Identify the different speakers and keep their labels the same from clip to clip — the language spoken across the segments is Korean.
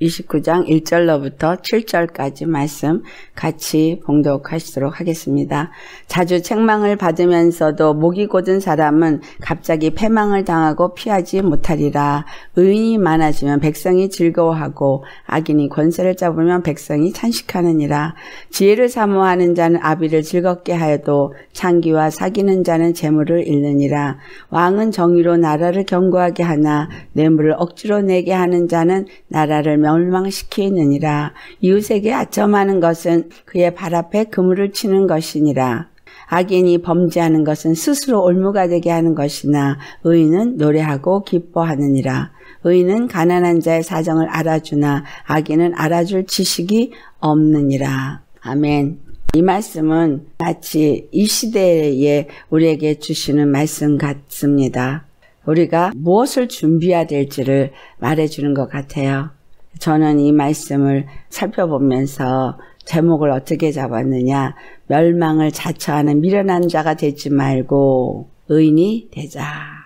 Speaker 1: 29장 1절로부터 7절까지 말씀 같이 봉독하시도록 하겠습니다. 자주 책망을 받으면서도 목이 곧은 사람은 갑자기 패망을 당하고 피하지 못하리라. 의인이 많아지면 백성이 즐거워하고 악인이 권세를 잡으면 백성이 찬식하느니라. 지혜를 사모하는 자는 아비를 즐겁게 하여도 창기와 사귀는 자는 재물을 잃느니라. 왕은 정의로 나라를 견고하게 하나 뇌물을 억지로 내게 하는 자는 나라를 멸망시키느니라. 이웃에게 아첨하는 것은 그의 발 앞에 그물을 치는 것이니라. 악인이 범죄하는 것은 스스로 올무가 되게 하는 것이나 의인은 노래하고 기뻐하느니라. 의인은 가난한 자의 사정을 알아주나 악인은 알아줄 지식이 없느니라. 아멘. 이 말씀은 마치 이 시대에 우리에게 주시는 말씀 같습니다. 우리가 무엇을 준비해야 될지를 말해주는 것 같아요. 저는 이 말씀을 살펴보면서 제목을 어떻게 잡았느냐. 멸망을 자처하는 미련한 자가 되지 말고 의인이 되자.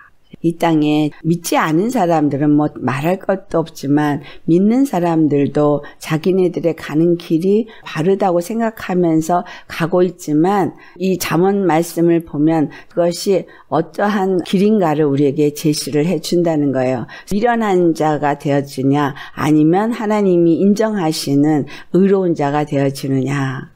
Speaker 1: 이 땅에 믿지 않은 사람들은 뭐 말할 것도 없지만 믿는 사람들도 자기네들의 가는 길이 바르다고 생각하면서 가고 있지만 이 잠언 말씀을 보면 그것이 어떠한 길인가를 우리에게 제시를 해 준다는 거예요. 미련한 자가 되어지냐 아니면 하나님이 인정하시는 의로운 자가 되어지느냐.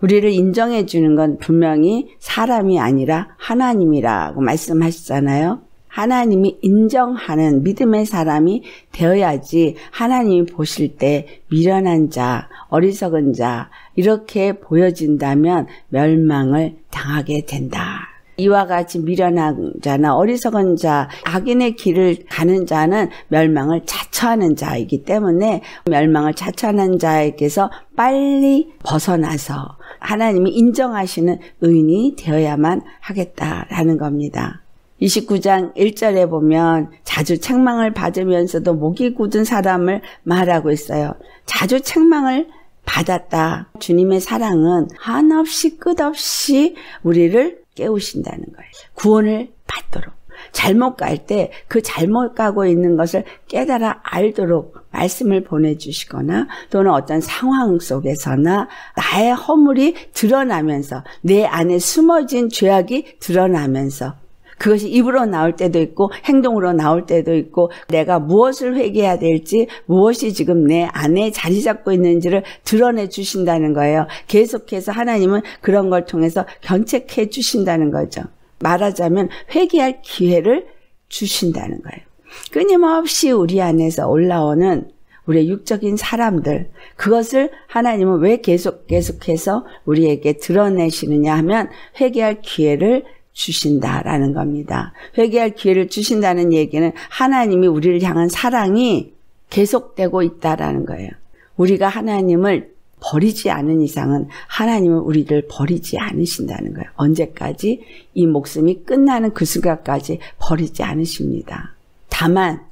Speaker 1: 우리를 인정해 주는 건 분명히 사람이 아니라 하나님이라고 말씀하시잖아요. 하나님이 인정하는 믿음의 사람이 되어야지 하나님이 보실 때 미련한 자, 어리석은 자 이렇게 보여진다면 멸망을 당하게 된다. 이와 같이 미련한 자나 어리석은 자, 악인의 길을 가는 자는 멸망을 자처하는 자이기 때문에 멸망을 자처하는 자에게서 빨리 벗어나서 하나님이 인정하시는 의인이 되어야만 하겠다라는 겁니다. 29장 1절에 보면 자주 책망을 받으면서도 목이 굳은 사람을 말하고 있어요. 자주 책망을 받았다. 주님의 사랑은 한없이 끝없이 우리를 깨우신다는 거예요. 구원을 받도록. 잘못 갈 때 그 잘못 가고 있는 것을 깨달아 알도록 말씀을 보내주시거나 또는 어떤 상황 속에서나 나의 허물이 드러나면서 내 안에 숨어진 죄악이 드러나면서 그것이 입으로 나올 때도 있고 행동으로 나올 때도 있고 내가 무엇을 회개해야 될지 무엇이 지금 내 안에 자리 잡고 있는지를 드러내 주신다는 거예요. 계속해서 하나님은 그런 걸 통해서 견책해 주신다는 거죠. 말하자면 회개할 기회를 주신다는 거예요. 끊임없이 우리 안에서 올라오는 우리의 육적인 사람들 그것을 하나님은 왜 계속 계속해서 우리에게 드러내시느냐 하면 회개할 기회를 주신다라는 겁니다. 회개할 기회를 주신다는 얘기는 하나님이 우리를 향한 사랑이 계속되고 있다라는 거예요. 우리가 하나님을 버리지 않은 이상은 하나님은 우리를 버리지 않으신다는 거예요. 언제까지 이 목숨이 끝나는 그 순간까지 버리지 않으십니다. 다만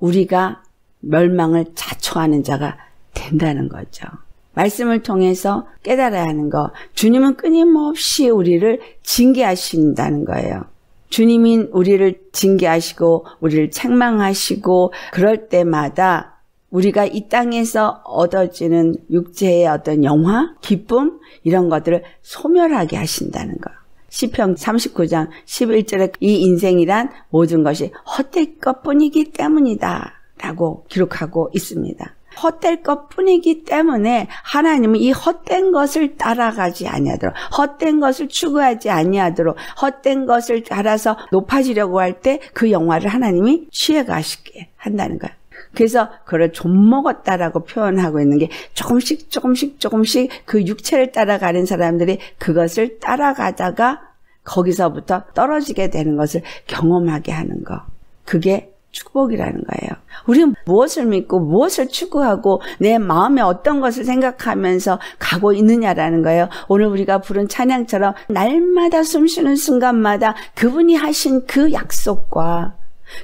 Speaker 1: 우리가 멸망을 자초하는 자가 된다는 거죠. 말씀을 통해서 깨달아야 하는 거. 주님은 끊임없이 우리를 징계하신다는 거예요. 주님이 우리를 징계하시고 우리를 책망하시고 그럴 때마다 우리가 이 땅에서 얻어지는 육체의 어떤 영화, 기쁨 이런 것들을 소멸하게 하신다는 거. 시편 39장 11절에 이 인생이란 모든 것이 헛될 것뿐이기 때문이다 라고 기록하고 있습니다. 헛될 것 뿐이기 때문에 하나님은 이 헛된 것을 따라가지 아니하도록 헛된 것을 추구하지 아니하도록 헛된 것을 따라서 높아지려고 할 때 그 영화를 하나님이 취해 가시게 한다는 거야. 그래서 그걸 좀 먹었다라고 표현하고 있는 게 조금씩 조금씩 조금씩 그 육체를 따라가는 사람들이 그것을 따라가다가 거기서부터 떨어지게 되는 것을 경험하게 하는 거. 그게 축복이라는 거예요. 우리는 무엇을 믿고 무엇을 추구하고 내 마음에 어떤 것을 생각하면서 가고 있느냐라는 거예요. 오늘 우리가 부른 찬양처럼 날마다 숨쉬는 순간마다 그분이 하신 그 약속과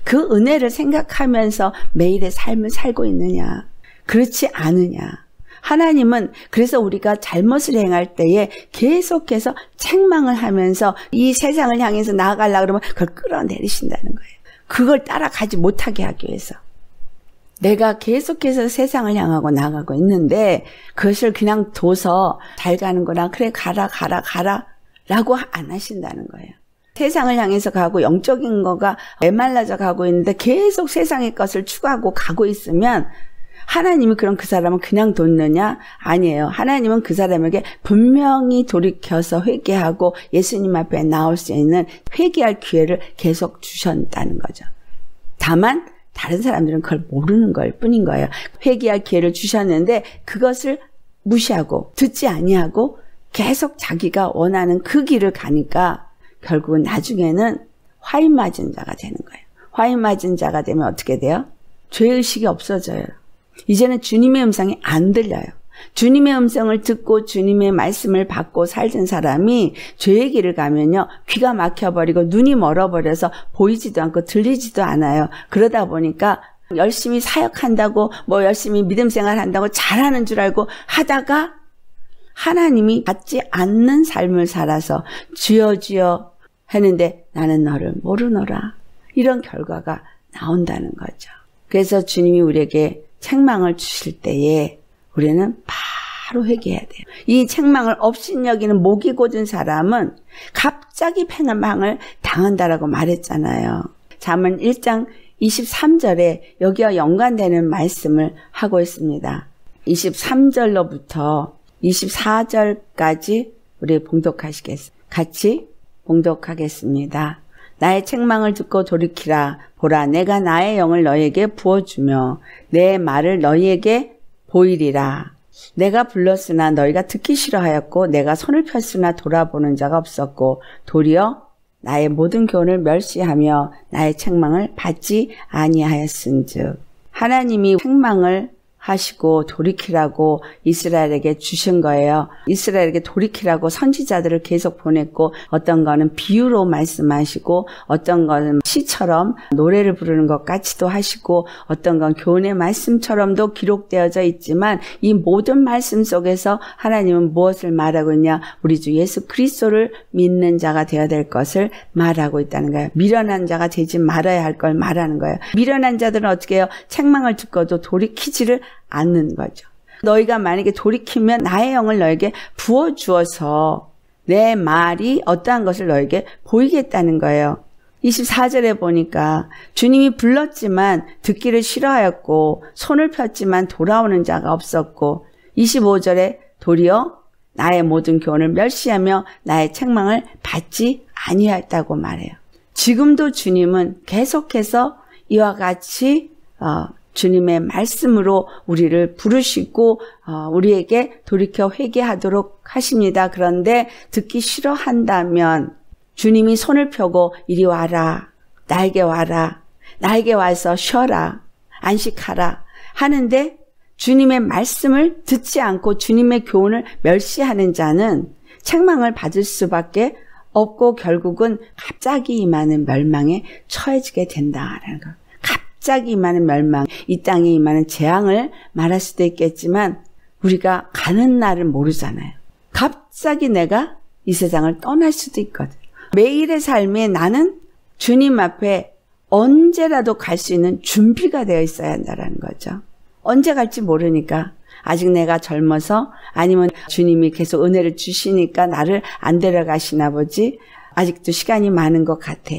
Speaker 1: 그 은혜를 생각하면서 매일의 삶을 살고 있느냐. 그렇지 않으냐. 하나님은 그래서 우리가 잘못을 행할 때에 계속해서 책망을 하면서 이 세상을 향해서 나아가려고 그러면 그걸 끌어내리신다는 거예요. 그걸 따라가지 못하게 하기 위해서. 내가 계속해서 세상을 향하고 나가고 있는데 그것을 그냥 둬서 잘 가는 거나 그래 가라 가라 가라 라고 안 하신다는 거예요. 세상을 향해서 가고 영적인 거가 메말라져 가고 있는데 계속 세상의 것을 추구하고 가고 있으면 하나님이 그럼 그 사람은 그냥 뒀느냐? 아니에요. 하나님은 그 사람에게 분명히 돌이켜서 회개하고 예수님 앞에 나올 수 있는 회개할 기회를 계속 주셨다는 거죠. 다만 다른 사람들은 그걸 모르는 걸 뿐인 거예요. 회개할 기회를 주셨는데 그것을 무시하고 듣지 아니하고 계속 자기가 원하는 그 길을 가니까 결국은 나중에는 화인 맞은 자가 되는 거예요. 화인 맞은 자가 되면 어떻게 돼요? 죄의식이 없어져요. 이제는 주님의 음성이 안 들려요. 주님의 음성을 듣고 주님의 말씀을 받고 살던 사람이 죄의 길을 가면요. 귀가 막혀버리고 눈이 멀어버려서 보이지도 않고 들리지도 않아요. 그러다 보니까 열심히 사역한다고 뭐 열심히 믿음 생활 한다고 잘하는 줄 알고 하다가 하나님이 받지 않는 삶을 살아서 주여 주여 했는데 나는 너를 모르노라. 이런 결과가 나온다는 거죠. 그래서 주님이 우리에게 책망을 주실 때에 우리는 바로 회개해야 돼요. 이 책망을 업신여기는 목이 고든 사람은 갑자기 패망을 당한다라고 말했잖아요. 잠언 1장 23절에 여기와 연관되는 말씀을 하고 있습니다. 23절로부터 24절까지 우리 봉독하시겠습니다. 같이 봉독하겠습니다. 나의 책망을 듣고 돌이키라. 보라, 내가 나의 영을 너에게 부어주며 내 말을 너희에게 보이리라. 내가 불렀으나 너희가 듣기 싫어하였고 내가 손을 폈으나 돌아보는 자가 없었고 도리어 나의 모든 교훈을 멸시하며 나의 책망을 받지 아니하였은즉 하나님이 책망을 하시고 돌이키라고 이스라엘에게 주신 거예요. 이스라엘에게 돌이키라고 선지자들을 계속 보냈고 어떤 거는 비유로 말씀하시고 어떤 거는 시처럼 노래를 부르는 것 같이도 하시고 어떤 건 교훈의 말씀처럼도 기록되어져 있지만 이 모든 말씀 속에서 하나님은 무엇을 말하고 있냐? 우리 주 예수 그리스도를 믿는 자가 되어야 될 것을 말하고 있다는 거예요. 미련한 자가 되지 말아야 할 걸 말하는 거예요. 미련한 자들은 어떻게 해요? 책망을 듣고도 돌이키지를 않는 거죠. 너희가 만약에 돌이키면 나의 영을 너에게 부어 주어서 내 말이 어떠한 것을 너에게 보이겠다는 거예요. 24절에 보니까 주님이 불렀지만 듣기를 싫어하였고 손을 폈지만 돌아오는 자가 없었고 25절에 도리어 나의 모든 교훈을 멸시하며 나의 책망을 받지 아니하였다고 말해요. 지금도 주님은 계속해서 이와 같이 어, 주님의 말씀으로 우리를 부르시고 어, 우리에게 돌이켜 회개하도록 하십니다. 그런데 듣기 싫어한다면 주님이 손을 펴고 이리 와라. 나에게 와라. 나에게 와서 쉬어라. 안식하라. 하는데 주님의 말씀을 듣지 않고 주님의 교훈을 멸시하는 자는 책망을 받을 수밖에 없고 결국은 갑자기 임하는 멸망에 처해지게 된다라는 것. 갑자기 임하는 멸망, 이 땅에 임하는 재앙을 말할 수도 있겠지만 우리가 가는 날을 모르잖아요. 갑자기 내가 이 세상을 떠날 수도 있거든. 매일의 삶에 나는 주님 앞에 언제라도 갈 수 있는 준비가 되어 있어야 한다는 거죠. 언제 갈지 모르니까 아직 내가 젊어서 아니면 주님이 계속 은혜를 주시니까 나를 안 데려가시나 보지. 아직도 시간이 많은 것 같아.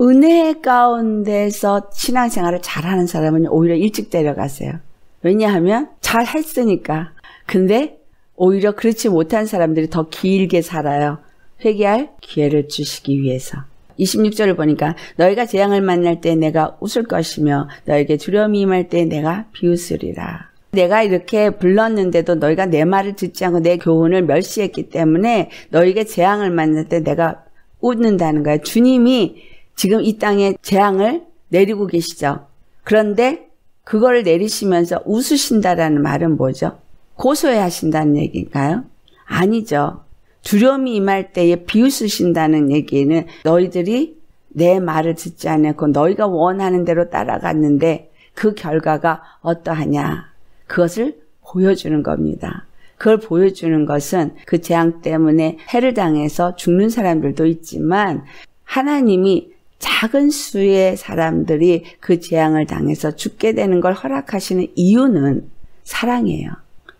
Speaker 1: 은혜 가운데서 신앙생활을 잘하는 사람은 오히려 일찍 데려가세요. 왜냐하면 잘 했으니까. 근데 오히려 그렇지 못한 사람들이 더 길게 살아요. 회개할 기회를 주시기 위해서. 26절을 보니까 너희가 재앙을 만날 때 내가 웃을 것이며 너에게 두려움이 임할 때 내가 비웃으리라. 내가 이렇게 불렀는데도 너희가 내 말을 듣지 않고 내 교훈을 멸시했기 때문에 너희에게 재앙을 만날 때 내가 웃는다는 거예요. 주님이 지금 이 땅에 재앙을 내리고 계시죠. 그런데 그걸 내리시면서 웃으신다라는 말은 뭐죠? 고소해 하신다는 얘기인가요? 아니죠. 두려움이 임할 때에 비웃으신다는 얘기는 너희들이 내 말을 듣지 않았고 너희가 원하는 대로 따라갔는데 그 결과가 어떠하냐. 그것을 보여주는 겁니다. 그걸 보여주는 것은 그 재앙 때문에 해를 당해서 죽는 사람들도 있지만 하나님이 작은 수의 사람들이 그 재앙을 당해서 죽게 되는 걸 허락하시는 이유는 사랑이에요.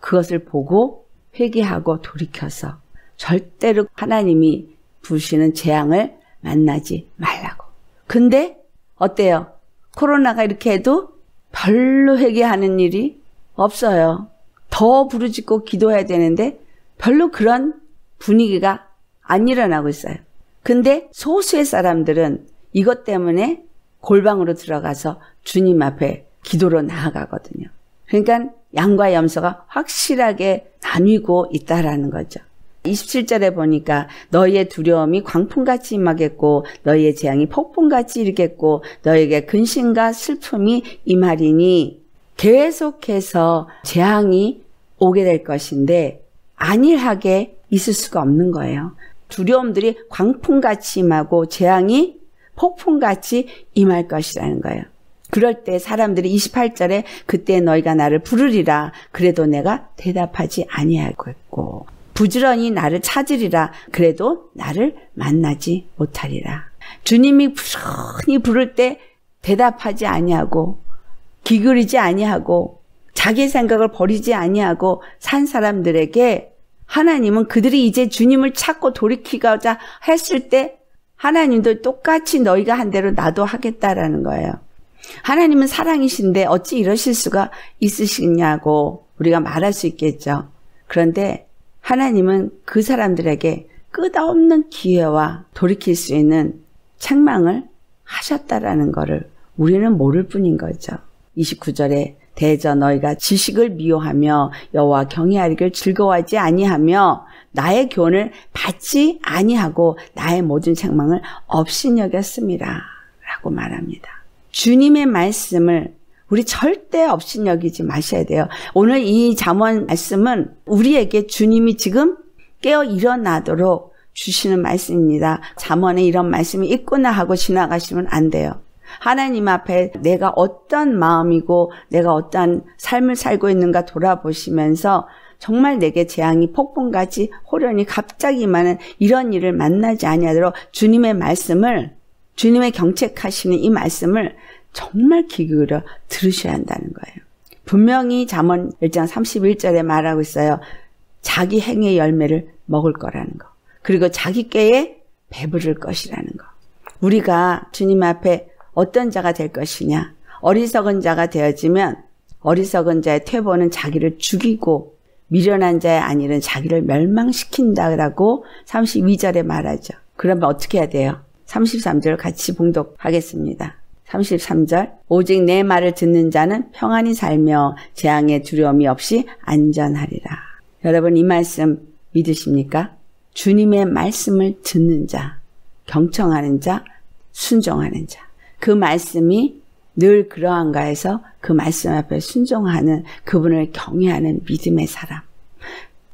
Speaker 1: 그것을 보고 회개하고 돌이켜서 절대로 하나님이 부시는 재앙을 만나지 말라고. 근데 어때요? 코로나가 이렇게 해도 별로 회개하는 일이 없어요. 더 부르짖고 기도해야 되는데 별로 그런 분위기가 안 일어나고 있어요. 근데 소수의 사람들은 이것 때문에 골방으로 들어가서 주님 앞에 기도로 나아가거든요. 그러니까 양과 염소가 확실하게 나뉘고 있다라는 거죠. 27절에 보니까 너희의 두려움이 광풍같이 임하겠고 너희의 재앙이 폭풍같이 일겠고 너에게 근심과 슬픔이 임하리니 계속해서 재앙이 오게 될 것인데 안일하게 있을 수가 없는 거예요. 두려움들이 광풍같이 임하고 재앙이 폭풍같이 임할 것이라는 거예요. 그럴 때 사람들이 28절에 그때 너희가 나를 부르리라 그래도 내가 대답하지 아니하겠고 부지런히 나를 찾으리라 그래도 나를 만나지 못하리라. 주님이 부지런히 부를 때 대답하지 아니하고 기울이지 아니하고 자기 생각을 버리지 아니하고 산 사람들에게 하나님은 그들이 이제 주님을 찾고 돌이키고자 했을 때 하나님도 똑같이 너희가 한 대로 나도 하겠다라는 거예요. 하나님은 사랑이신데 어찌 이러실 수가 있으시냐고 우리가 말할 수 있겠죠. 그런데 하나님은 그 사람들에게 끝없는 기회와 돌이킬 수 있는 책망을 하셨다라는 것을 우리는 모를 뿐인 거죠. 29절에 대저 너희가 지식을 미워하며 여호와 경외하기를 즐거워하지 아니하며 나의 교훈을 받지 아니하고 나의 모든 책망을 없인 여겼습니다. 라고 말합니다. 주님의 말씀을 우리 절대 없인 여기지 마셔야 돼요. 오늘 이 잠언 말씀은 우리에게 주님이 지금 깨어 일어나도록 주시는 말씀입니다. 잠언에 이런 말씀이 있구나 하고 지나가시면 안 돼요. 하나님 앞에 내가 어떤 마음이고 내가 어떤 삶을 살고 있는가 돌아보시면서 정말 내게 재앙이 폭풍같이 호련히 갑자기 많은 이런 일을 만나지 아니하도록 주님의 말씀을 주님의 경책하시는 이 말씀을 정말 귀 기울여 들으셔야 한다는 거예요. 분명히 잠언 1장 31절에 말하고 있어요. 자기 행의 열매를 먹을 거라는 거. 그리고 자기 꾀에 배부를 것이라는 거. 우리가 주님 앞에 어떤 자가 될 것이냐. 어리석은 자가 되어지면 어리석은 자의 퇴보는 자기를 죽이고 미련한 자의 안일은 자기를 멸망시킨다라고 32절에 말하죠. 그러면 어떻게 해야 돼요? 33절 같이 봉독하겠습니다. 33절 오직 내 말을 듣는 자는 평안히 살며 재앙의 두려움이 없이 안전하리라. 여러분 이 말씀 믿으십니까? 주님의 말씀을 듣는 자, 경청하는 자, 순종하는 자. 그 말씀이 늘 그러한가 해서 그 말씀 앞에 순종하는 그분을 경외하는 믿음의 사람.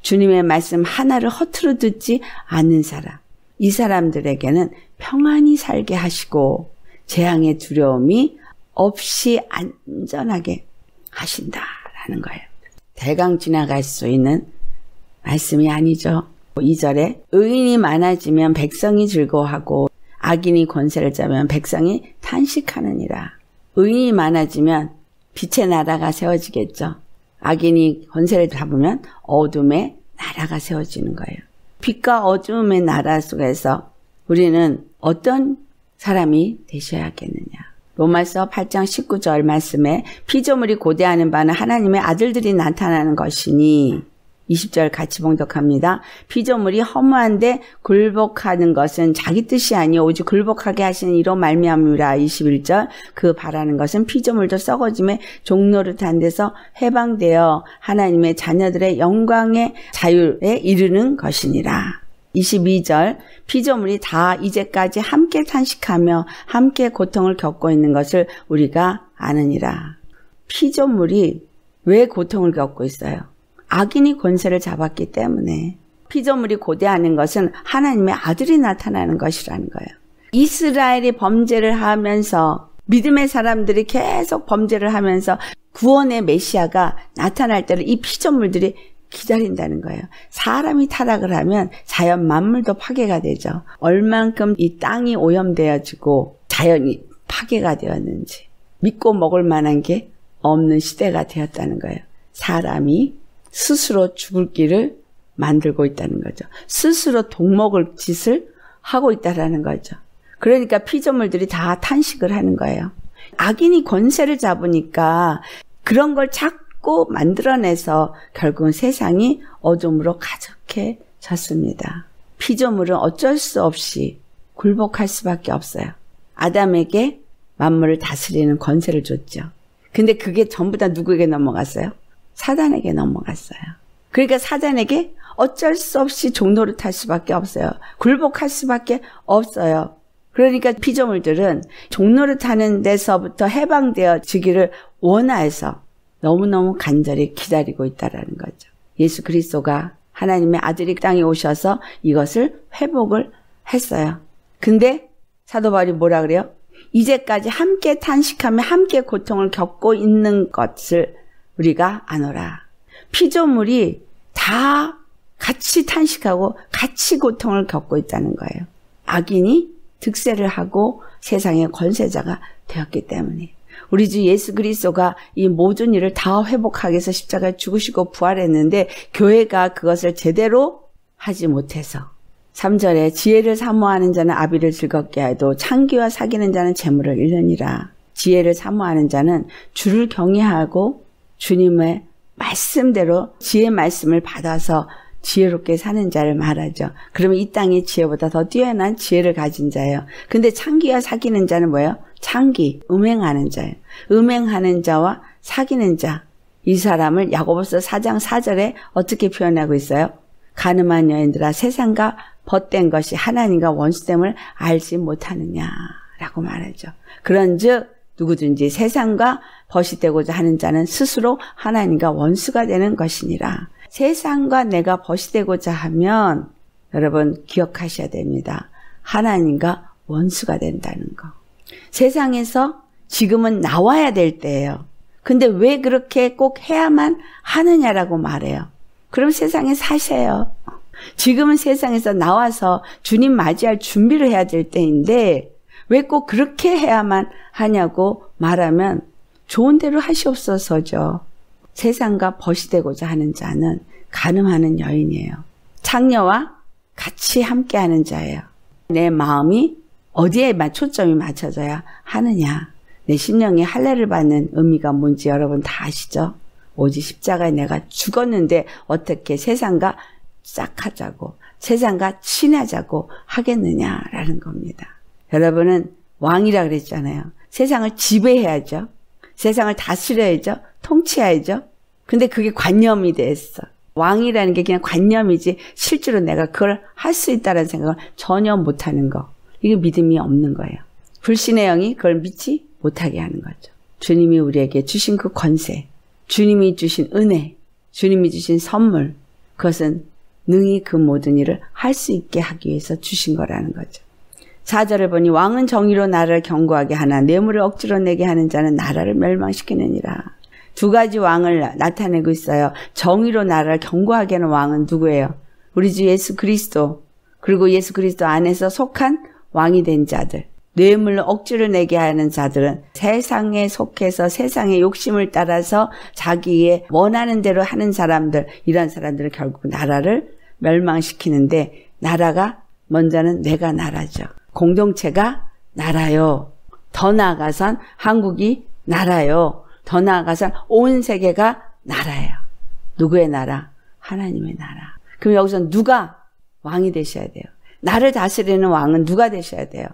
Speaker 1: 주님의 말씀 하나를 허투루 듣지 않는 사람. 이 사람들에게는 평안히 살게 하시고 재앙의 두려움이 없이 안전하게 하신다라는 거예요. 대강 지나갈 수 있는 말씀이 아니죠. 2절에 의인이 많아지면 백성이 즐거워하고 악인이 권세를 잡으면 백성이 탄식하느니라. 의인이 많아지면 빛의 나라가 세워지겠죠. 악인이 권세를 잡으면 어둠의 나라가 세워지는 거예요. 빛과 어둠의 나라 속에서 우리는 어떤 사람이 되셔야겠느냐. 로마서 8장 19절 말씀에 피조물이 고대하는 바는 하나님의 아들들이 나타나는 것이니 20절 같이 봉독합니다. 피조물이 허무한데 굴복하는 것은 자기 뜻이 아니요 오직 굴복하게 하시는 이로 말미암으라 21절 그 바라는 것은 피조물도 썩어짐에 종노릇한 데서 해방되어 하나님의 자녀들의 영광의 자유에 이르는 것이니라. 22절 피조물이 다 이제까지 함께 탄식하며 함께 고통을 겪고 있는 것을 우리가 아느니라. 피조물이 왜 고통을 겪고 있어요? 악인이 권세를 잡았기 때문에 피조물이 고대하는 것은 하나님의 아들이 나타나는 것이라는 거예요. 이스라엘이 범죄를 하면서 믿음의 사람들이 계속 범죄를 하면서 구원의 메시아가 나타날 때를 이 피조물들이 기다린다는 거예요. 사람이 타락을 하면 자연 만물도 파괴가 되죠. 얼만큼 이 땅이 오염되어지고 자연이 파괴가 되었는지 믿고 먹을 만한 게 없는 시대가 되었다는 거예요. 사람이 스스로 죽을 길을 만들고 있다는 거죠. 스스로 독먹을 짓을 하고 있다라는 거죠. 그러니까 피조물들이 다 탄식을 하는 거예요. 악인이 권세를 잡으니까 그런 걸 자꾸 만들어내서 결국은 세상이 어둠으로 가득해졌습니다. 피조물은 어쩔 수 없이 굴복할 수밖에 없어요. 아담에게 만물을 다스리는 권세를 줬죠. 근데 그게 전부 다 누구에게 넘어갔어요? 사단에게 넘어갔어요. 그러니까 사단에게 어쩔 수 없이 종로를 탈 수밖에 없어요. 굴복할 수밖에 없어요. 그러니까 피조물들은 종로를 타는 데서부터 해방되어지기를 원하여서 너무너무 간절히 기다리고 있다라는 거죠. 예수 그리스도가 하나님의 아들이 땅에 오셔서 이것을 회복을 했어요. 근데 사도 바울이 뭐라 그래요? 이제까지 함께 탄식하며 함께 고통을 겪고 있는 것을 우리가 아노라. 피조물이 다 같이 탄식하고 같이 고통을 겪고 있다는 거예요. 악인이 득세를 하고 세상의 권세자가 되었기 때문에 우리 주 예수 그리스도가 이 모든 일을 다 회복하기 위해서 십자가에 죽으시고 부활했는데 교회가 그것을 제대로 하지 못해서 3절에 지혜를 사모하는 자는 아비를 즐겁게 하도 창기와 사귀는 자는 재물을 잃느니라. 지혜를 사모하는 자는 주를 경외하고 주님의 말씀대로 지혜 말씀을 받아서 지혜롭게 사는 자를 말하죠. 그러면 이 땅의 지혜보다 더 뛰어난 지혜를 가진 자예요. 근데 창기와 사귀는 자는 뭐예요? 창기, 음행하는 자예요. 음행하는 자와 사귀는 자. 이 사람을 야고보서 4장 4절에 어떻게 표현하고 있어요? 가늠한 여인들아 세상과 벗된 것이 하나님과 원수됨을 알지 못하느냐라고 말하죠. 그런즉 누구든지 세상과 벗이 되고자 하는 자는 스스로 하나님과 원수가 되는 것이니라. 세상과 내가 벗이 되고자 하면 여러분 기억하셔야 됩니다. 하나님과 원수가 된다는 거. 세상에서 지금은 나와야 될 때예요. 근데 왜 그렇게 꼭 해야만 하느냐라고 말해요. 그럼 세상에 사세요. 지금은 세상에서 나와서 주님 맞이할 준비를 해야 될 때인데 왜 꼭 그렇게 해야만 하냐고 말하면 좋은 대로 하시옵소서죠. 세상과 벗이 되고자 하는 자는 가늠하는 여인이에요. 창녀와 같이 함께하는 자예요. 내 마음이 어디에만 초점이 맞춰져야 하느냐. 내 심령이 할례를 받는 의미가 뭔지 여러분 다 아시죠? 오직 십자가에 내가 죽었는데 어떻게 세상과 짝하자고 세상과 친하자고 하겠느냐라는 겁니다. 여러분은 왕이라 그랬잖아요. 세상을 지배해야죠. 세상을 다스려야죠. 통치해야죠. 근데 그게 관념이 됐어. 왕이라는 게 그냥 관념이지 실제로 내가 그걸 할 수 있다는 생각을 전혀 못하는 거. 이게 믿음이 없는 거예요. 불신의 영이 그걸 믿지 못하게 하는 거죠. 주님이 우리에게 주신 그 권세, 주님이 주신 은혜, 주님이 주신 선물, 그것은 능히 그 모든 일을 할 수 있게 하기 위해서 주신 거라는 거죠. 4절을 보니 왕은 정의로 나라를 경고하게 하나 뇌물을 억지로 내게 하는 자는 나라를 멸망시키느니라. 두 가지 왕을 나타내고 있어요. 정의로 나라를 경고하게 하는 왕은 누구예요? 우리 주 예수 그리스도 그리고 예수 그리스도 안에서 속한 왕이 된 자들. 뇌물 억지를 내게 하는 자들은 세상에 속해서 세상의 욕심을 따라서 자기의 원하는 대로 하는 사람들, 이런 사람들은 결국 나라를 멸망시키는데 나라가 먼저는 내가 나라죠. 공동체가 나라요. 더 나아가선 한국이 나라요. 더 나아가선 온 세계가 나라예요. 누구의 나라? 하나님의 나라. 그럼 여기서 누가 왕이 되셔야 돼요? 나를 다스리는 왕은 누가 되셔야 돼요?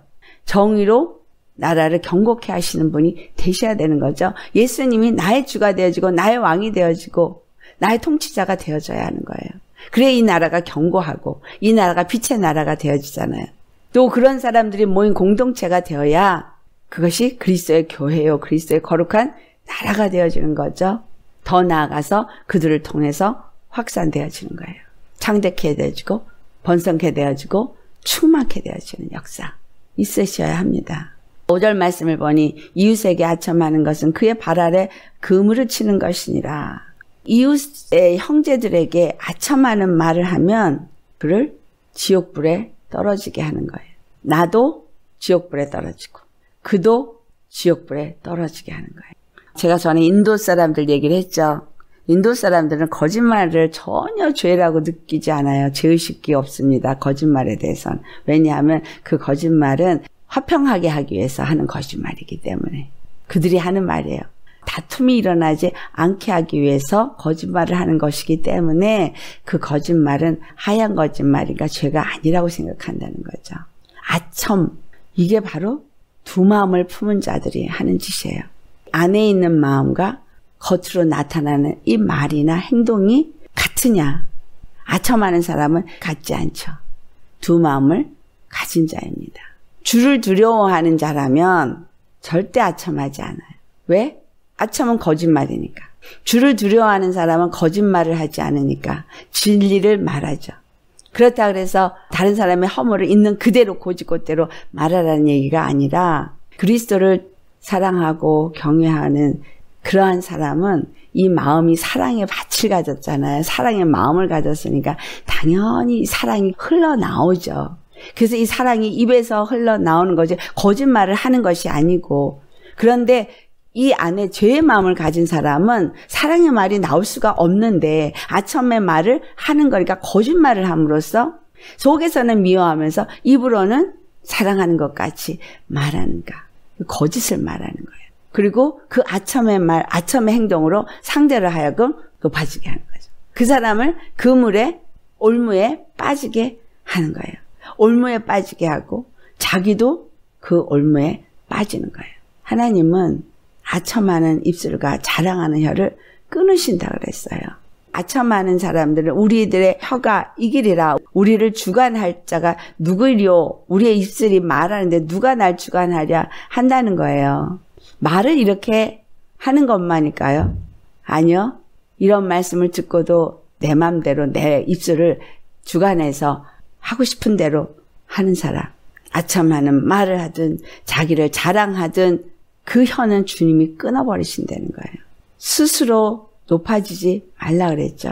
Speaker 1: 정의로 나라를 경고케 하시는 분이 되셔야 되는 거죠. 예수님이 나의 주가 되어지고 나의 왕이 되어지고 나의 통치자가 되어져야 하는 거예요. 그래 이 나라가 경고하고 이 나라가 빛의 나라가 되어지잖아요. 또 그런 사람들이 모인 공동체가 되어야 그것이 그리스도의 교회요. 그리스도의 거룩한 나라가 되어지는 거죠. 더 나아가서 그들을 통해서 확산되어지는 거예요. 창대케 되어지고 번성케 되어지고 충만케 되어지는 역사 있으셔야 합니다. 5절 말씀을 보니 이웃에게 아첨하는 것은 그의 발 아래 그물을 치는 것이니라. 이웃의 형제들에게 아첨하는 말을 하면 그를 지옥불에 떨어지게 하는 거예요. 나도 지옥불에 떨어지고 그도 지옥불에 떨어지게 하는 거예요. 제가 전에 인도 사람들 얘기를 했죠. 인도 사람들은 거짓말을 전혀 죄라고 느끼지 않아요. 죄의식이 없습니다. 거짓말에 대해서는. 왜냐하면 그 거짓말은 화평하게 하기 위해서 하는 거짓말이기 때문에. 그들이 하는 말이에요. 다툼이 일어나지 않게 하기 위해서 거짓말을 하는 것이기 때문에 그 거짓말은 하얀 거짓말이니까 죄가 아니라고 생각한다는 거죠. 아첨. 이게 바로 두 마음을 품은 자들이 하는 짓이에요. 안에 있는 마음과 겉으로 나타나는 이 말이나 행동이 같으냐? 아첨하는 사람은 같지 않죠. 두 마음을 가진 자입니다. 주를 두려워하는 자라면 절대 아첨하지 않아요. 왜? 아첨은 거짓말이니까. 주를 두려워하는 사람은 거짓말을 하지 않으니까 진리를 말하죠. 그렇다 그래서 다른 사람의 허물을 있는 그대로 고지고대로 말하라는 얘기가 아니라 그리스도를 사랑하고 경외하는 그러한 사람은 이 마음이 사랑의 밭을 가졌잖아요. 사랑의 마음을 가졌으니까 당연히 사랑이 흘러나오죠. 그래서 이 사랑이 입에서 흘러나오는 거지 거짓말을 하는 것이 아니고 그런데 이 안에 죄의 마음을 가진 사람은 사랑의 말이 나올 수가 없는데 아첨의 말을 하는 거니까 거짓말을 함으로써 속에서는 미워하면서 입으로는 사랑하는 것 같이 말하는가. 거짓을 말하는 거예요. 그리고 그 아첨의 말, 아첨의 행동으로 상대를 하여금 높아지게 하는 거죠. 그 사람을 그물에, 올무에 빠지게 하는 거예요. 올무에 빠지게 하고 자기도 그 올무에 빠지는 거예요. 하나님은 아첨하는 입술과 자랑하는 혀를 끊으신다 그랬어요. 아첨하는 사람들은 우리들의 혀가 이길이라 우리를 주관할 자가 누구리요? 우리의 입술이 말하는데 누가 날 주관하랴 한다는 거예요. 말을 이렇게 하는 것만일까요? 아니요. 이런 말씀을 듣고도 내 맘대로 내 입술을 주관해서 하고 싶은 대로 하는 사람. 아첨하는 말을 하든 자기를 자랑하든 그 혀는 주님이 끊어버리신다는 거예요. 스스로 높아지지 말라 그랬죠.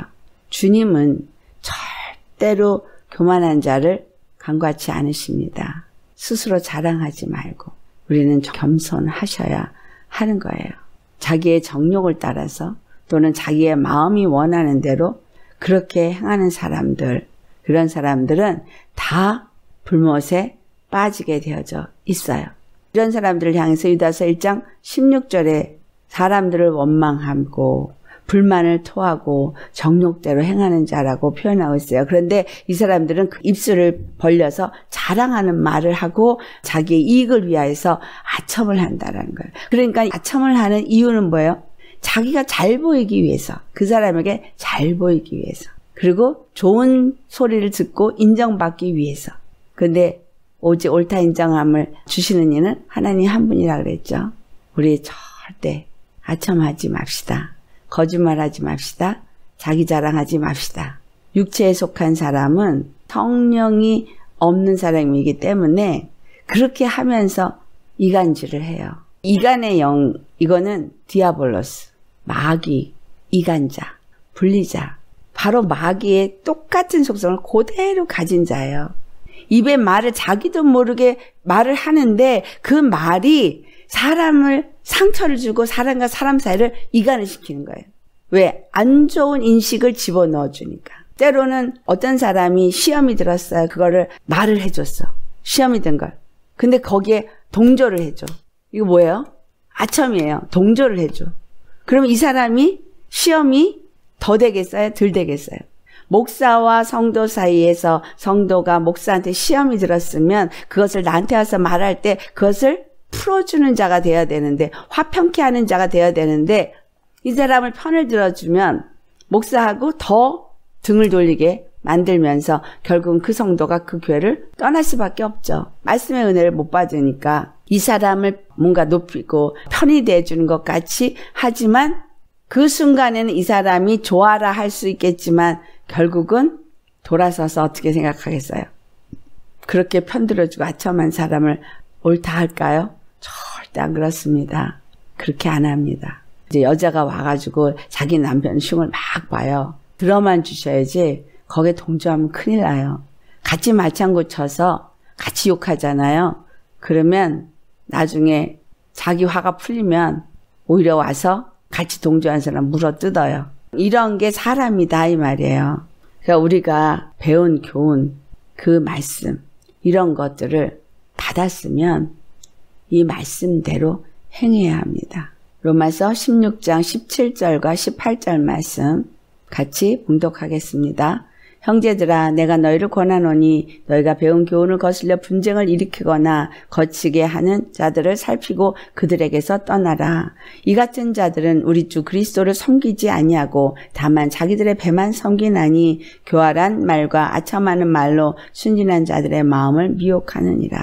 Speaker 1: 주님은 절대로 교만한 자를 간과치 않으십니다. 스스로 자랑하지 말고 우리는 겸손하셔야 하는 거예요. 자기의 정욕을 따라서 또는 자기의 마음이 원하는 대로 그렇게 행하는 사람들, 그런 사람들은 다 불못에 빠지게 되어져 있어요. 이런 사람들을 향해서 유다서 1장 16절에 사람들을 원망하고 불만을 토하고 정욕대로 행하는 자라고 표현하고 있어요. 그런데 이 사람들은 그 입술을 벌려서 자랑하는 말을 하고 자기의 이익을 위하여서 아첨을 한다라는 거예요. 그러니까 아첨을 하는 이유는 뭐예요? 자기가 잘 보이기 위해서, 그 사람에게 잘 보이기 위해서. 그리고 좋은 소리를 듣고 인정받기 위해서. 근데 오직 옳다 인정함을 주시는 이는 하나님 한 분이라 그랬죠. 우리 절대 아첨하지 맙시다. 거짓말하지 맙시다. 자기 자랑하지 맙시다. 육체에 속한 사람은 성령이 없는 사람이기 때문에 그렇게 하면서 이간질을 해요. 이간의 영, 이거는 디아볼로스, 마귀, 이간자, 분리자. 바로 마귀의 똑같은 속성을 그대로 가진 자예요. 입에 말을 자기도 모르게 말을 하는데 그 말이 사람을 상처를 주고 사람과 사람 사이를 이간을 시키는 거예요. 왜? 안 좋은 인식을 집어넣어 주니까. 때로는 어떤 사람이 시험이 들었어요. 그거를 말을 해줬어. 시험이 든 걸. 근데 거기에 동조를 해줘. 이거 뭐예요? 아첨이에요. 동조를 해줘. 그러면 이 사람이 시험이 더 되겠어요? 덜 되겠어요? 목사와 성도 사이에서 성도가 목사한테 시험이 들었으면 그것을 나한테 와서 말할 때 그것을 풀어주는 자가 돼야 되는데 화평케 하는 자가 돼야 되는데 이 사람을 편을 들어주면 목사하고 더 등을 돌리게 만들면서 결국은 그 성도가 그 교회를 떠날 수밖에 없죠. 말씀의 은혜를 못 받으니까 이 사람을 뭔가 높이고 편이 돼주는 것 같이 하지만 그 순간에는 이 사람이 좋아라 할 수 있겠지만 결국은 돌아서서 어떻게 생각하겠어요? 그렇게 편들어주고 아첨한 사람을 옳다 할까요? 절대 안 그렇습니다. 그렇게 안 합니다. 이제 여자가 와가지고 자기 남편 흉을 막 봐요. 들어만 주셔야지 거기에 동조하면 큰일 나요. 같이 말창고 쳐서 같이 욕하잖아요. 그러면 나중에 자기 화가 풀리면 오히려 와서 같이 동조한 사람 물어 뜯어요. 이런 게 사람이다 이 말이에요. 그러니까 우리가 배운 교훈, 그 말씀 이런 것들을 받았으면 이 말씀대로 행해야 합니다. 로마서 16장 17절과 18절 말씀 같이 봉독하겠습니다. 형제들아 내가 너희를 권하노니 너희가 배운 교훈을 거슬려 분쟁을 일으키거나 거치게 하는 자들을 살피고 그들에게서 떠나라. 이 같은 자들은 우리 주 그리스도를 섬기지 아니하고 다만 자기들의 배만 섬기나니 교활한 말과 아첨하는 말로 순진한 자들의 마음을 미혹하느니라.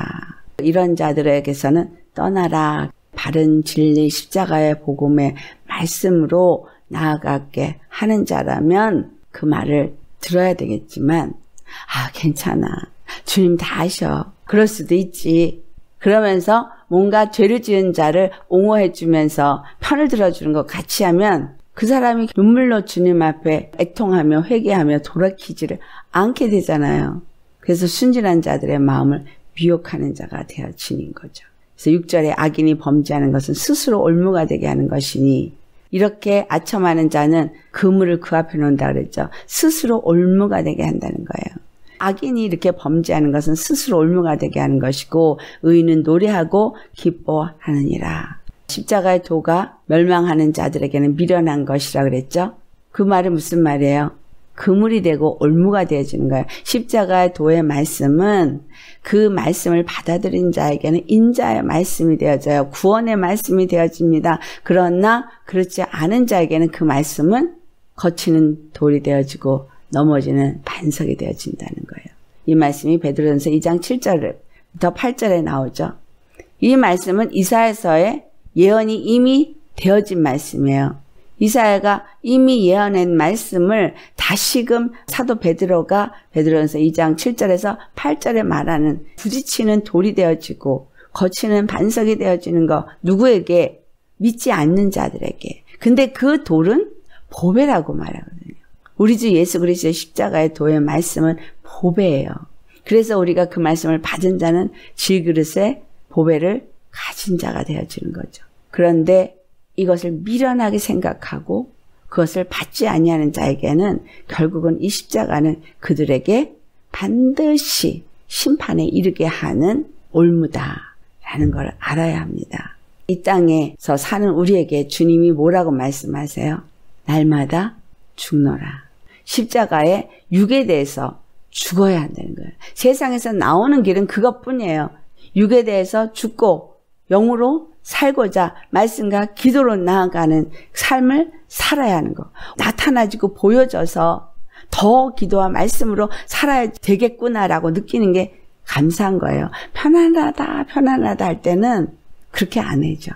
Speaker 1: 이런 자들에게서는 떠나라. 바른 진리 십자가의 복음의 말씀으로 나아가게 하는 자라면 그 말을 들어야 되겠지만, 아, 괜찮아. 주님 다 아셔. 그럴 수도 있지. 그러면서 뭔가 죄를 지은 자를 옹호해 주면서 편을 들어주는 것 같이 하면 그 사람이 눈물로 주님 앞에 애통하며 회개하며 돌아키지를 않게 되잖아요. 그래서 순진한 자들의 마음을 미혹하는 자가 되어지는 거죠. 그래서 6절에 악인이 범죄하는 것은 스스로 올무가 되게 하는 것이니 이렇게 아첨하는 자는 그물을 그 앞에 놓는다 그랬죠. 스스로 올무가 되게 한다는 거예요. 악인이 이렇게 범죄하는 것은 스스로 올무가 되게 하는 것이고 의인은 노래하고 기뻐하느니라. 십자가의 도가 멸망하는 자들에게는 미련한 것이라 그랬죠. 그 말은 무슨 말이에요? 그물이 되고 올무가 되어지는 거예요. 십자가의 도의 말씀은 그 말씀을 받아들인 자에게는 인자의 말씀이 되어져요. 구원의 말씀이 되어집니다. 그러나 그렇지 않은 자에게는 그 말씀은 거치는 돌이 되어지고 넘어지는 반석이 되어진다는 거예요. 이 말씀이 베드로전서 2장 7절부터 8절에 나오죠. 이 말씀은 이사에서의 예언이 이미 되어진 말씀이에요. 이사야가 이미 예언한 말씀을 다시금 사도 베드로가 베드로전서 2장 7절에서 8절에 말하는 부딪히는 돌이 되어지고 거치는 반석이 되어지는 거 누구에게 믿지 않는 자들에게 근데 그 돌은 보배라고 말하거든요. 우리 주 예수 그리스도의 십자가의 도의 말씀은 보배예요. 그래서 우리가 그 말씀을 받은 자는 질그릇에 보배를 가진 자가 되어지는 거죠. 그런데 이것을 미련하게 생각하고 그것을 받지 아니하는 자에게는 결국은 이 십자가는 그들에게 반드시 심판에 이르게 하는 올무다라는 걸 알아야 합니다. 이 땅에서 사는 우리에게 주님이 뭐라고 말씀하세요? 날마다 죽노라. 십자가의 육에 대해서 죽어야 한다는 거예요. 세상에서 나오는 길은 그것뿐이에요. 육에 대해서 죽고 영으로 살고자 말씀과 기도로 나아가는 삶을 살아야 하는 거. 나타나지고 보여져서 더 기도와 말씀으로 살아야 되겠구나라고 느끼는 게 감사한 거예요. 편안하다, 편안하다 할 때는 그렇게 안 해죠.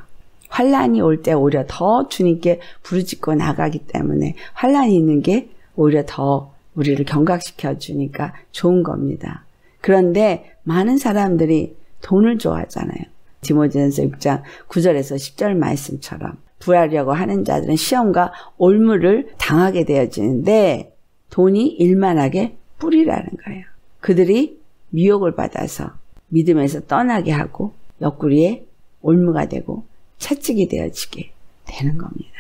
Speaker 1: 환란이 올 때 오히려 더 주님께 부르짖고 나가기 때문에 환란이 있는 게 오히려 더 우리를 경각시켜 주니까 좋은 겁니다. 그런데 많은 사람들이 돈을 좋아하잖아요. 디모데전서 6장 9절에서 10절 말씀처럼 부하려고 하는 자들은 시험과 올무를 당하게 되어지는데 돈이 일만하게 뿌리라는 거예요. 그들이 미혹을 받아서 믿음에서 떠나게 하고 옆구리에 올무가 되고 채찍이 되어지게 되는 겁니다.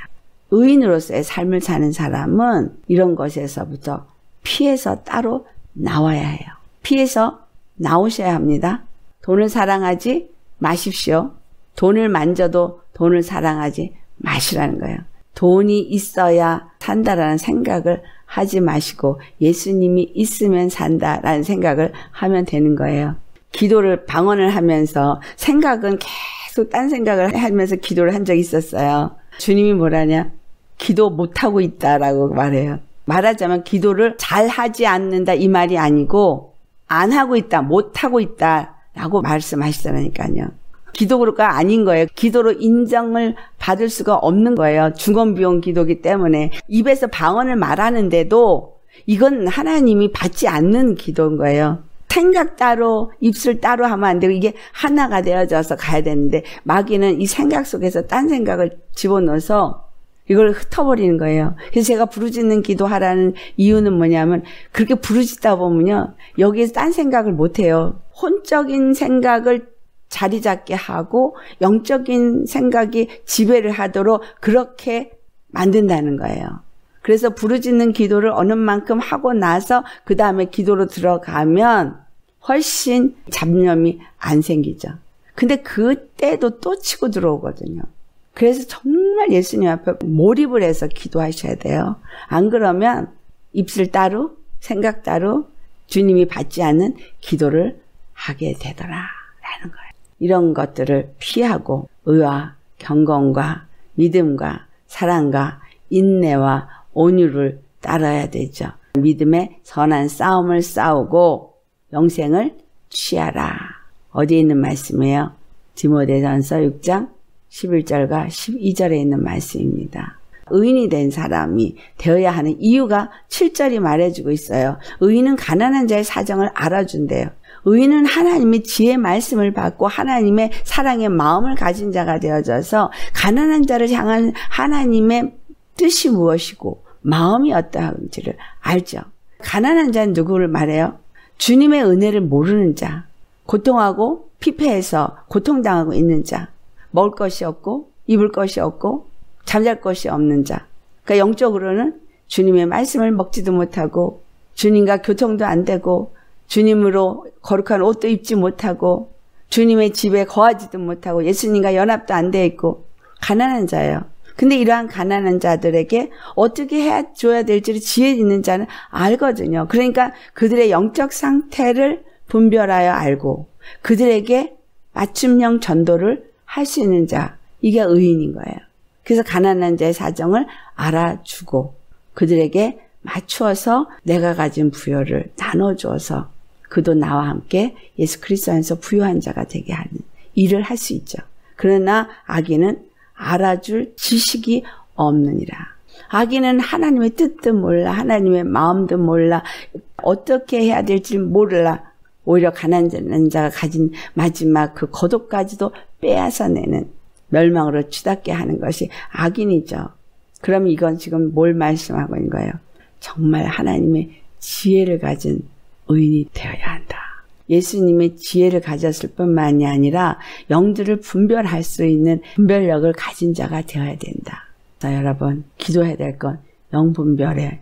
Speaker 1: 의인으로서의 삶을 사는 사람은 이런 것에서부터 피해서 따로 나와야 해요. 피해서 나오셔야 합니다. 돈을 사랑하지 마십시오. 돈을 만져도 돈을 사랑하지 마시라는 거예요. 돈이 있어야 산다라는 생각을 하지 마시고 예수님이 있으면 산다라는 생각을 하면 되는 거예요. 기도를 방언을 하면서 생각은 계속 딴 생각을 하면서 기도를 한 적이 있었어요. 주님이 뭐라냐? 기도 못하고 있다라고 말해요. 말하자면 기도를 잘 하지 않는다 이 말이 아니고 안 하고 있다, 못 하고 있다 라고 말씀하시더라니까요. 기도가 아닌 거예요. 기도로 인정을 받을 수가 없는 거예요. 중원비용 기도기 때문에 입에서 방언을 말하는데도 이건 하나님이 받지 않는 기도인 거예요. 생각 따로 입술 따로 하면 안 되고 이게 하나가 되어져서 가야 되는데 마귀는 이 생각 속에서 딴 생각을 집어넣어서 이걸 흩어버리는 거예요. 그래서 제가 부르짖는 기도하라는 이유는 뭐냐면 그렇게 부르짖다 보면요 여기에서 딴 생각을 못 해요. 혼적인 생각을 자리 잡게 하고 영적인 생각이 지배를 하도록 그렇게 만든다는 거예요. 그래서 부르짖는 기도를 어느 만큼 하고 나서 그 다음에 기도로 들어가면 훨씬 잡념이 안 생기죠. 근데 그때도 또 치고 들어오거든요. 그래서 정말 예수님 앞에 몰입을 해서 기도하셔야 돼요. 안 그러면 입술 따로, 생각 따로 주님이 받지 않는 기도를 하게 되더라. 라는 거예요. 이런 것들을 피하고 의와 경건과 믿음과 사랑과 인내와 온유를 따라야 되죠. 믿음의 선한 싸움을 싸우고 영생을 취하라. 어디에 있는 말씀이에요? 디모데전서 6장 11절과 12절에 있는 말씀입니다. 의인이 된 사람이 되어야 하는 이유가 7절이 말해주고 있어요. 의인은 가난한 자의 사정을 알아준대요. 의인은 하나님의 지혜 말씀을 받고 하나님의 사랑의 마음을 가진 자가 되어져서 가난한 자를 향한 하나님의 뜻이 무엇이고 마음이 어떠한지를 알죠. 가난한 자는 누구를 말해요? 주님의 은혜를 모르는 자, 고통하고 피폐해서 고통당하고 있는 자, 먹을 것이 없고 입을 것이 없고 잠잘 것이 없는 자. 그러니까 영적으로는 주님의 말씀을 먹지도 못하고 주님과 교통도 안 되고 주님으로 거룩한 옷도 입지 못하고 주님의 집에 거하지도 못하고 예수님과 연합도 안 돼 있고 가난한 자예요. 근데 이러한 가난한 자들에게 어떻게 해 줘야 될지를 지혜 있는 자는 알거든요. 그러니까 그들의 영적 상태를 분별하여 알고 그들에게 맞춤형 전도를 할 수 있는 자, 이게 의인인 거예요. 그래서 가난한 자의 사정을 알아주고 그들에게 맞추어서 내가 가진 부여를 나눠주어서 그도 나와 함께 예수 그리스도 안에서 부유한 자가 되게 하는 일을 할 수 있죠. 그러나 아기는 알아줄 지식이 없느니라. 아기는 하나님의 뜻도 몰라, 하나님의 마음도 몰라, 어떻게 해야 될지 몰라. 오히려 가난한 자가 가진 마지막 그 고독까지도 빼앗아내는 멸망으로 치닫게 하는 것이 악인이죠. 그럼 이건 지금 뭘 말씀하고 있는 거예요? 정말 하나님의 지혜를 가진 의인이 되어야 한다. 예수님의 지혜를 가졌을 뿐만이 아니라 영들을 분별할 수 있는 분별력을 가진 자가 되어야 된다. 자, 여러분, 기도해야 될 건 영분별의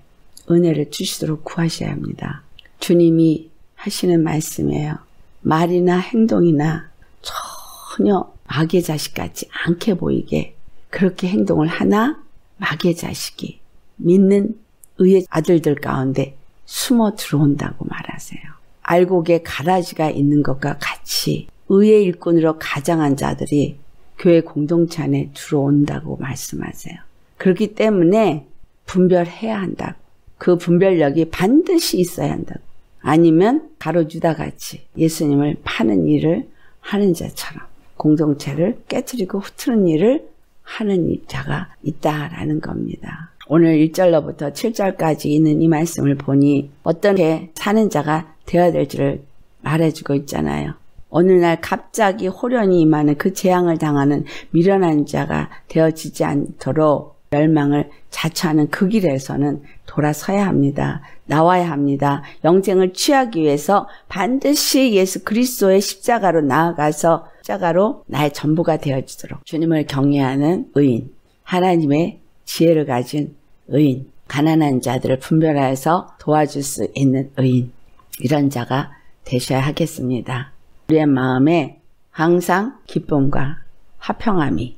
Speaker 1: 은혜를 주시도록 구하셔야 합니다. 주님이 하시는 말씀이에요. 말이나 행동이나 전혀 마귀의 자식 같지 않게 보이게 그렇게 행동을 하나 마귀의 자식이 믿는 의의 아들들 가운데 숨어 들어온다고 말하세요. 알곡에 가라지가 있는 것과 같이 의의 일꾼으로 가장한 자들이 교회 공동체 안에 들어온다고 말씀하세요. 그렇기 때문에 분별해야 한다고. 그 분별력이 반드시 있어야 한다고. 아니면 가로주다 같이 예수님을 파는 일을 하는 자처럼 공동체를 깨뜨리고 흩트는 일을 하는 자가 있다라는 겁니다. 오늘 1절로부터 7절까지 있는 이 말씀을 보니 어떻게 사는 자가 되어야 될지를 말해주고 있잖아요. 어느 날 갑자기 호련히 임하는 그 재앙을 당하는 미련한 자가 되어지지 않도록 멸망을 자처하는 그 길에서는 돌아서야 합니다. 나와야 합니다. 영생을 취하기 위해서 반드시 예수 그리스도의 십자가로 나아가서 십자가로 나의 전부가 되어지도록 주님을 경외하는 의인, 하나님의 지혜를 가진 의인, 가난한 자들을 분별하여서 도와줄 수 있는 의인, 이런 자가 되셔야 하겠습니다. 우리의 마음에 항상 기쁨과 화평함이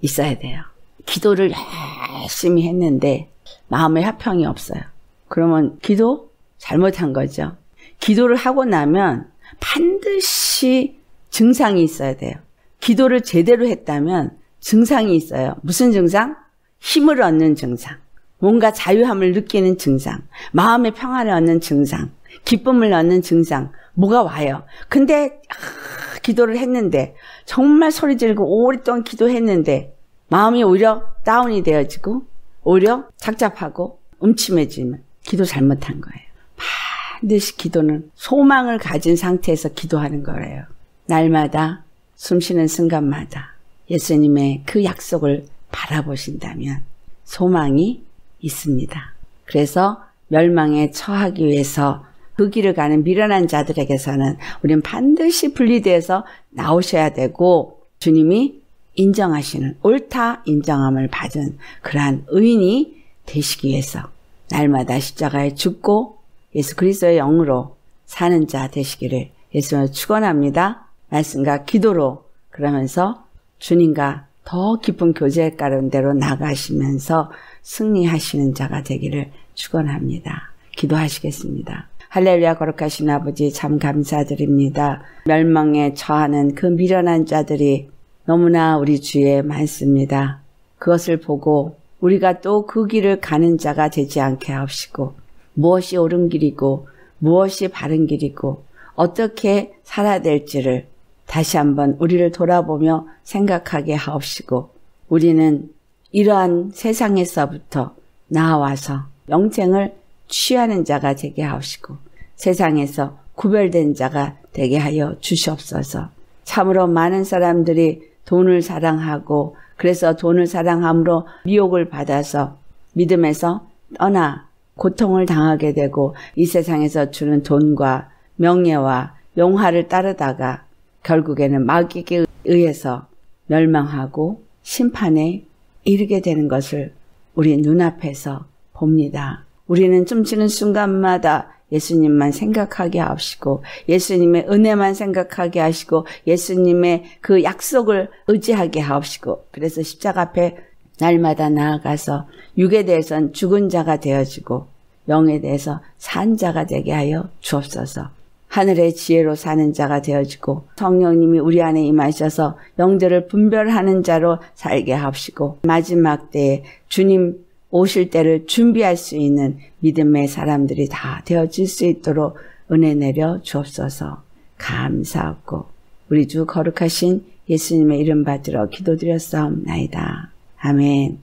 Speaker 1: 있어야 돼요. 기도를 열심히 했는데 마음에 화평이 없어요. 그러면 기도 잘못한 거죠. 기도를 하고 나면 반드시 증상이 있어야 돼요. 기도를 제대로 했다면 증상이 있어요. 무슨 증상? 힘을 얻는 증상. 뭔가 자유함을 느끼는 증상. 마음의 평화를 얻는 증상. 기쁨을 얻는 증상. 뭐가 와요. 근데 아, 기도를 했는데 정말 소리 지르고 오랫동안 기도했는데 마음이 오히려 다운이 되어지고 오히려 착잡하고 음침해지면 기도 잘못한 거예요. 반드시 기도는 소망을 가진 상태에서 기도하는 거예요. 날마다 숨 쉬는 순간마다 예수님의 그 약속을 바라보신다면 소망이 있습니다. 그래서 멸망에 처하기 위해서 그 길을 가는 미련한 자들에게서는 우리는 반드시 분리돼서 나오셔야 되고 주님이 인정하시는 옳다 인정함을 받은 그러한 의인이 되시기 위해서 날마다 십자가에 죽고 예수 그리스도의 영으로 사는 자 되시기를 예수님을 축원합니다. 말씀과 기도로 그러면서 주님과 더 깊은 교제 가운데로 나가시면서 승리하시는 자가 되기를 축원합니다. 기도하시겠습니다. 할렐루야 거룩하신 아버지 참 감사드립니다. 멸망에 처하는 그 미련한 자들이 너무나 우리 주에 많습니다. 그것을 보고 우리가 또 그 길을 가는 자가 되지 않게 하옵시고 무엇이 옳은 길이고 무엇이 바른 길이고 어떻게 살아야 될지를 다시 한번 우리를 돌아보며 생각하게 하옵시고 우리는 이러한 세상에서부터 나와서 영생을 취하는 자가 되게 하옵시고 세상에서 구별된 자가 되게 하여 주시옵소서. 참으로 많은 사람들이 돈을 사랑하고 그래서 돈을 사랑함으로 미혹을 받아서 믿음에서 떠나 고통을 당하게 되고 이 세상에서 주는 돈과 명예와 영화를 따르다가 결국에는 마귀에게 의해서 멸망하고 심판에 이르게 되는 것을 우리 눈앞에서 봅니다. 우리는 춤추는 순간마다 예수님만 생각하게 하시고 예수님의 은혜만 생각하게 하시고 예수님의 그 약속을 의지하게 하옵시고 그래서 십자가 앞에 날마다 나아가서 육에 대해선 죽은 자가 되어지고 영에 대해서 산 자가 되게 하여 주옵소서. 하늘의 지혜로 사는 자가 되어지고 성령님이 우리 안에 임하셔서 영들을 분별하는 자로 살게 하옵시고 마지막 때에 주님 오실 때를 준비할 수 있는 믿음의 사람들이 다 되어질 수 있도록 은혜 내려 주옵소서 감사하고 우리 주 거룩하신 예수님의 이름 받들어 기도드렸사옵나이다. 아멘.